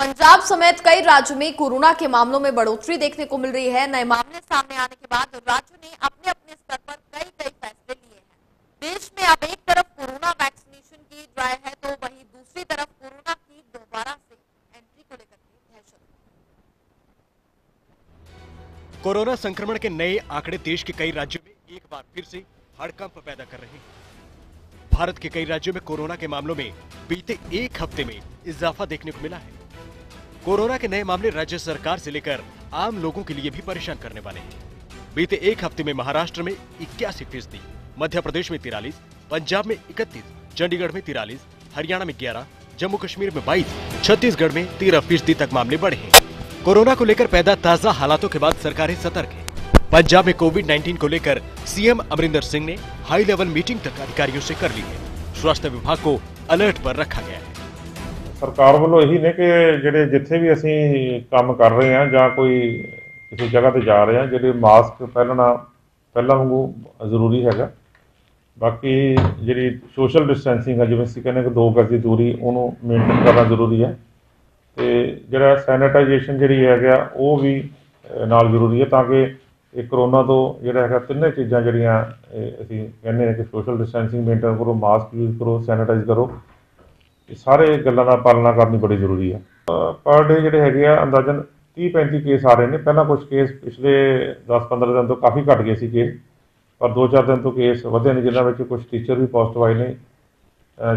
पंजाब समेत कई राज्यों में कोरोना के मामलों में बढ़ोतरी देखने को मिल रही है। नए मामले सामने आने के बाद राज्यों ने अपने अपने स्तर पर कई कई फैसले लिए हैं। देश में अब एक तरफ़ कोरोना वैक्सीनेशन की ड्राई है तो वहीं दूसरी तरफ़ कोरोना की दोबारा से एंट्री को लेकर कोरोना संक्रमण के नए आंकड़े देश के कई राज्यों में एक बार फिर से हड़कंप पैदा कर रहे हैं। भारत के कई राज्यों में कोरोना के मामलों में बीते एक हफ़्ते में इजाफा देखने को मिला है। कोरोना के नए मामले राज्य सरकार से लेकर आम लोगों के लिए भी परेशान करने वाले हैं। बीते एक हफ़्ते में महाराष्ट्र में इक्यासी फ़ीसदी, मध्य प्रदेश में तिरालीस, पंजाब में इकतीस, चंडीगढ़ में तिरालीस, हरियाणा में ग्यारह, जम्मू कश्मीर में बाईस, छत्तीसगढ़ में तेरह फ़ीसदी तक मामले बढ़े हैं। कोरोना को लेकर पैदा ताज़ा हालातों के बाद सरकारें सतर्क है। पंजाब में कोविड 19 को लेकर सीएम अमरिंदर सिंह ने हाई लेवल मीटिंग तक अधिकारियों से कर ली है। स्वास्थ्य विभाग को अलर्ट पर रखा गया है। ਸਰਕਾਰ ਵੱਲੋਂ ਇਹੀ ਨੇ ਕਿ ਜਿਹੜੇ ਜਿੱਥੇ ਵੀ ਅਸੀਂ ਕੰਮ ਕਰ ਰਹੇ ਹਾਂ ਜਾਂ ਕੋਈ ਕਿਸੇ ਜਗ੍ਹਾ ਤੇ ਜਾ ਰਹੇ ਹਾਂ, ਜਿਹੜੇ ਮਾਸਕ ਪਹਿਨਣਾ ਪਹਿਲਾਂ ਵਾਂਗੂ ਜ਼ਰੂਰੀ ਹੈਗਾ। ਬਾਕੀ ਜਿਹੜੀ ਸੋਸ਼ਲ ਡਿਸਟੈਂਸਿੰਗ ਹੈ ਜਿਵੇਂ ਅਸੀਂ ਕਹਿੰਦੇ ਕਿ 2 ਗਜ਼ ਦੀ ਦੂਰੀ, ਉਹਨੂੰ ਮੇਨਟੇਨ ਕਰਨਾ ਜ਼ਰੂਰੀ ਹੈ। ਤੇ ਜਿਹੜਾ ਸੈਨੀਟਾਈਜੇਸ਼ਨ ਜਿਹੜੀ ਹੈਗਾ ਉਹ ਵੀ ਨਾਲ ਜ਼ਰੂਰੀ ਹੈ ਤਾਂ ਕਿ ਇਹ ਕਰੋਨਾ ਤੋਂ ਜਿਹੜਾ ਹੈਗਾ, ਤਿੰਨੇ ਚੀਜ਼ਾਂ ਜਿਹੜੀਆਂ, ਇਹ ਅਸੀਂ ਕਹਿੰਦੇ ਹਾਂ ਕਿ ਸੋਸ਼ਲ ਡਿਸਟੈਂਸਿੰਗ ਮੇਨਟੇਨ ਕਰੋ, ਮਾਸਕ ਯੂਜ਼ ਕਰੋ ਸੈਨੀਟਾਈਜ਼ ਕਰੋ। ਇਹ ਸਾਰੇ ਗੱਲਾਂ ਦਾ ਪਾਲਣਾ ਕਰਨੀ ਬੜੀ ਜ਼ਰੂਰੀ ਹੈ ਪਰ ਡੇ ਜਿਹੜੇ ਹੈਗੇ ਆ ਅੰਦਾਜ਼ਨ 30 35 ਕੇਸ ਆ ਰਹੇ ਨੇ। ਪਹਿਲਾਂ ਕੁਝ ਕੇਸ ਪਿਛਲੇ 10 15 ਦਿਨ ਤੋਂ ਕਾਫੀ ਘਟ ਗਏ ਸੀ ਕੇਸ ਪਰ 2-4 ਦਿਨ ਤੋਂ ਕੇਸ ਵਧੇ ਨੇ ਜਿਨ੍ਹਾਂ ਵਿੱਚ ਕੁਝ ਟੀਚਰ ਵੀ ਪੋਜ਼ਿਟਿਵ ਆਏ ਨੇ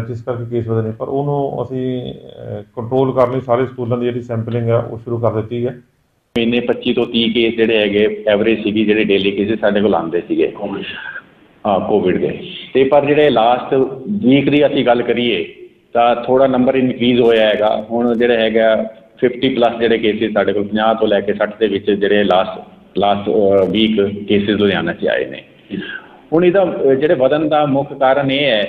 ਜਿਸ ਕਰਕੇ ਕੇਸ ਵਧੇ ਨੇ। ਪਰ ਉਹਨੂੰ ਅਸੀਂ ਕੰਟਰੋਲ ਕਰਨ ਲਈ ਸਾਰੇ ਸਕੂਲਾਂ ਦੀ ਜਿਹੜੀ ਸੈਂਪਲਿੰਗ ਹੈ ਉਹ ਸ਼ੁਰੂ ਕਰ ਦਿੱਤੀ ਹੈ ਮਹੀਨੇ 25 ਤੋਂ 30 ਕੇਸ ਜਿਹੜੇ ਹੈਗੇ ਐਵਰੇਜ ਸੀਗੀ ਜਿਹੜੇ ਡੇਲੀ ਕੇਸਿਸ ਸਾਡੇ ਕੋਲ ਆਉਂਦੇ ਸੀਗੇ ਹਾਂ ਕੋਵਿਡ ਦੇ। ਤੇ ਪਰ ਜਿਹੜੇ ਲਾਸਟ ਵੀਕ ਦੀ ਅਸੀਂ ਗੱਲ ਕਰੀਏ ਤਾਂ ਥੋੜ੍ਹਾ ਨੰਬਰ ਇਨਕਰੀਜ਼ ਹੋਇਆ ਹੈਗਾ। ਹੁਣ ਜਿਹੜਾ ਹੈਗਾ 50 ਪਲੱਸ ਜਿਹੜੇ ਕੇਸਿਸ ਸਾਡੇ ਕੋਲ 50 ਤੋਂ ਲੈ ਕੇ ਸੱਠ ਦੇ ਵਿੱਚ ਜਿਹੜੇ last last week cases Ludhiana 'ਚ ਆਏ ਨੇ। ਹੁਣ ਇਹਦਾ, ਜਿਹੜੇ ਵਧਣ ਦਾ ਮੁੱਖ ਕਾਰਨ ਇਹ ਹੈ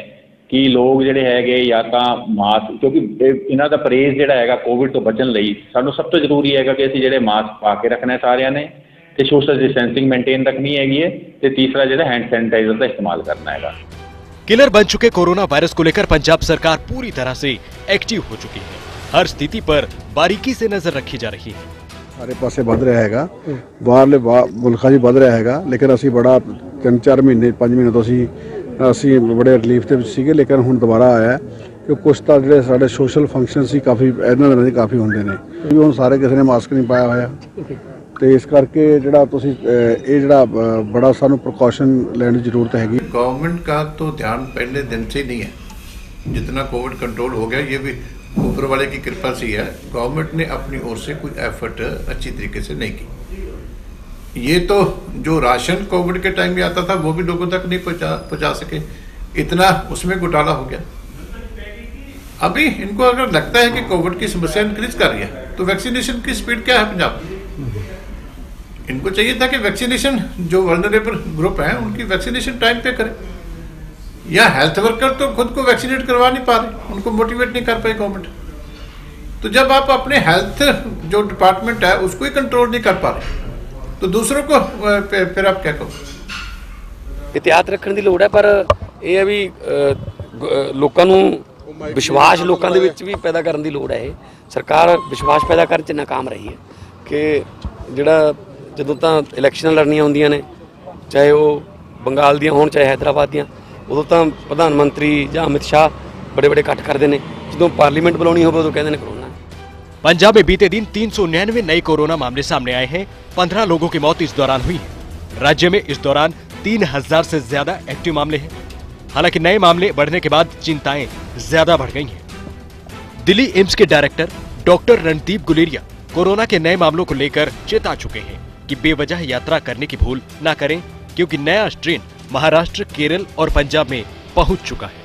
ਕਿ ਲੋਕ ਜਿਹੜੇ ਹੈਗੇ ਜਾਂ ਤਾਂ ਮਾਸਕ ਕਿਉਂਕਿ ਇਹਨਾਂ ਦਾ ਪਰਹੇਜ਼ ਜਿਹੜਾ ਹੈਗਾ ਕੋਵਿਡ ਤੋਂ ਬਚਣ ਲਈ ਸਾਨੂੰ ਸਭ ਤੋਂ ਜ਼ਰੂਰੀ ਹੈਗਾ ਕਿ ਅਸੀਂ ਜਿਹੜੇ ਮਾਸਕ ਪਾ ਕੇ ਰੱਖਣਾ ਸਾਰਿਆਂ ਨੇ ਤੇ ਸੋਸ਼ਲ ਡਿਸਟੈਂਸਿੰਗ ਮੇਨਟੇਨ ਰੱਖਣੀ ਹੈਗੀ ਹੈ ਤੇ ਤੀਸਰਾ ਜਿਹੜਾ ਹੈਂਡ ਸੈਨੀਟਾਈਜ਼ਰ ਦਾ ਇਸਤੇਮਾਲ ਕਰਨਾ ਹੈਗਾ। किलर बन चुके कोरोना वायरस को लेकर पंजाब सरकार पूरी तरह से एक्टिव हो चुकी है हर स्थिति पर बारीकी से नजर रखी जा रही है ਸਾਰੇ ਪਾਸੇ ਵੱਧ ਰਿਹਾ ਹੈਗਾ ਬਾਹਰਲੇ ਬਾ- ਮੁਲਕਾਂ 'ਚ ਵੱਧ ਰਿਹਾ ਹੈਗਾ ਲੇਕਿਨ ਅਸੀਂ ਬੜਾ ਤਿੰਨ ਚਾਰ ਮਹੀਨੇ ਪੰਜ ਮਹੀਨੇ ਤੋਂ ਅਸੀਂ ਅਸੀਂ ਬੜੇ ਰਿਲੀਫ ਦੇ ਵਿੱਚ ਸੀਗੇ ਲੇਕਿਨ ਹੁਣ ਦੁਬਾਰਾ ਆਇਆ ਹੈ ਕਿ ਕੁਝ ਤਾਂ ਜਿਹੜੇ ਸਾਡੇ ਸੋਸ਼ਲ ਫੰਕਸ਼ਨ ਸੀ ਕਾਫੀ ਇਹਨਾਂ ਦਿਨਾਂ 'ਚ ਕਾਫੀ ਹੁੰਦੇ ਨੇ ਵੀ ਹੁਣ ਸਾਰੇ ਕਿਸੇ ਨੇ ਮਾਸਕ ਨਹੀਂ ਪਾਇਆ ਹੋਇਆ ਤੇ ਇਸ ਕਰਕੇ ਜਿਹੜਾ ਤੁਸੀਂ ਅਹ, ਇਹ ਜਿਹੜਾ ਅਹ, ਬੜਾ ਸਾਨੂੰ ਪ੍ਰੀਕਾਸ਼ਨ ਲੈਣ ਦੀ ਜ਼ਰੂਰਤ ਹੈਗੀ गवर्नमेंट का तो ध्यान पहले दिन से ही नहीं है जितना कोविड कंट्रोल हो गया ये भी ऊपर वाले की कृपा से ही है गवर्नमेंट ने अपनी ओर से कोई एफर्ट अच्छी तरीके से नहीं की ये तो जो राशन कोविड के टाइम में आता था वो भी लोगों तक नहीं पहुंचा पहुंचा सके इतना उसमें घोटाला हो गया अभी इनको अगर लगता है कि कोविड की समस्या इंक्रीज कर रही है तो वैक्सीनेशन की स्पीड क्या है पंजाब में इनको चाहिए था कि वैक्सीनेशन जो वल्नरेबल ग्रुप हैं उनकी वैक्सीनेशन टाइम पे करें या हेल्थ वर्कर तो खुद को वैक्सीनेट करवा नहीं पा रहे उनको मोटिवेट नहीं कर पाई गवर्नमेंट तो जब आप अपने हेल्थ जो डिपार्टमेंट है उसको ही कंट्रोल नहीं कर पा रहे तो दूसरों को अ, फिर फिर आप क्या कहो ਇਤਿਹਾਤ ਰੱਖਣ ਦੀ ਲੋੜ ਹੈ ਪਰ ਇਹ ਹੈ ਵੀ ਅ, ਗ- ਅ, ਲੋਕਾਂ ਨੂੰ ਵਿਸ਼ਵਾਸ ਲੋਕਾਂ ਦੇ ਵਿੱਚ ਵੀ ਪੈਦਾ ਕਰਨ ਦੀ ਲੋੜ ਹੈ ਇਹ ਸਰਕਾਰ ਵਿਸ਼ਵਾਸ ਪੈਦਾ ਕਰਨ 'ਚ ਨਾਕਾਮ ਰਹੀ ਹੈ ਕਿ ਜਿਹੜਾ जो तो इलैक्शन लड़निया ਹੁੰਦੀਆਂ ने चाहे वह बंगाल दिया हो चाहे हैदराबाद ਦੀਆਂ उदो तो प्रधानमंत्री ज अमित शाह बड़े बड़े ਬੜੇ करते हैं जो पार्लीमेंट ਪਾਰਲੀਮੈਂਟ ਬੁਲਾਉਣੀ ਹੋਵੇ कहते हैं ਨੇ पंजाब में बीते दिन तीन सौ नए कोरोना मामले सामने आए हैं। पंद्रह लोगों की मौत इस दौरान हुई है। राज्य में इस दौरान तीन हज़ार से ज़्यादा एक्टिव मामले हैं। हालाँकि नए मामले बढ़ने के बाद चिंताएँ ज़्यादा बढ़ गई हैं। दिल्ली एम्स के director doctor Randeep Guleria corona के नए मामलों को लेकर चेता चुके हैं। कि बेवजह यात्रा करने की भूल ना करें, क्योंकि नया स्ट्रेन महाराष्ट्र, केरल और पंजाब में पहुँच चुका है।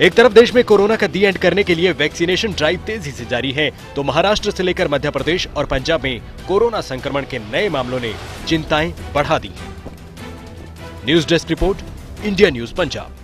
एक तरफ़ देश में कोरोना का दी एंड करने के लिए वैक्सीनेशन ड्राइव तेज़ी से जारी है तो महाराष्ट्र से लेकर मध्य प्रदेश और पंजाब में कोरोना संक्रमण के नए मामलों ने चिंताएँ बढ़ा दी news desk report, India news, Punjab.